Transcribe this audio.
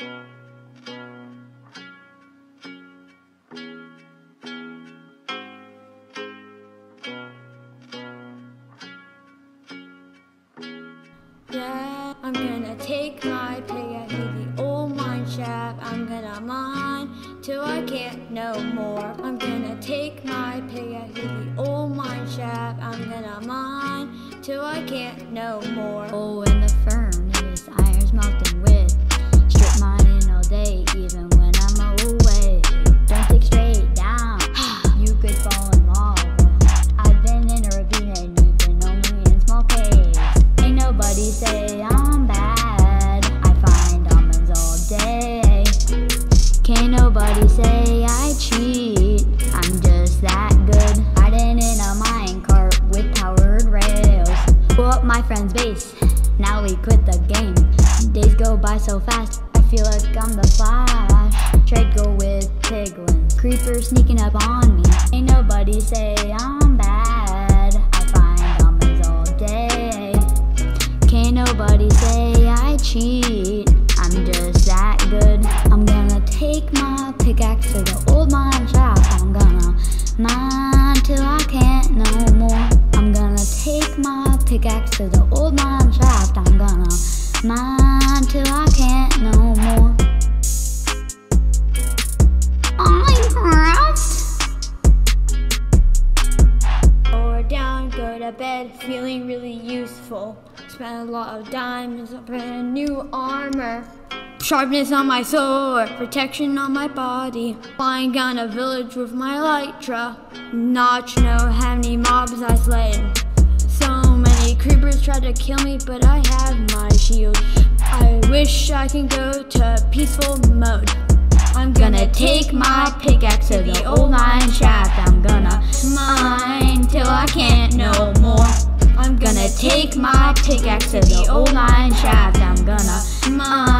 Yeah, I'm gonna take my pickaxe to the old mine shaft. I'm gonna mine till I can't no more. I'm gonna take my pickaxe to the old mine shaft. I'm gonna mine till I can't no more. Oh, nobody say I cheat. I'm just that good. Riding in a mine cart with powered rails. Blew up my friend's base. Now we quit the game. Days go by so fast. I feel like I'm the Flash. Trade go with piglins. Creepers sneaking up on me. Ain't nobody say I'm bad. I find diamonds all day. Can't nobody say I cheat. I'm just that good. I'm gonna take my pickaxe to the old mine shaft. I'm gonna mine till I can't no more. I'm gonna take my pickaxe to the old mine shaft. I'm gonna mine till I can't no more. Oh to bed, feeling really useful. Spent a lot of diamonds on brand new armor. Sharpness on my sword, protection on my body. Flying down a village with my elytra. Not know how many mobs I slayed. So many creepers tried to kill me, but I have my shield. I wish I can go to peaceful mode. I'm gonna take my pickaxe to the old mine shaft. I'm gonna mine till I can't no more. I'm gonna take my pickaxe to the old mine shaft. I'm gonna mine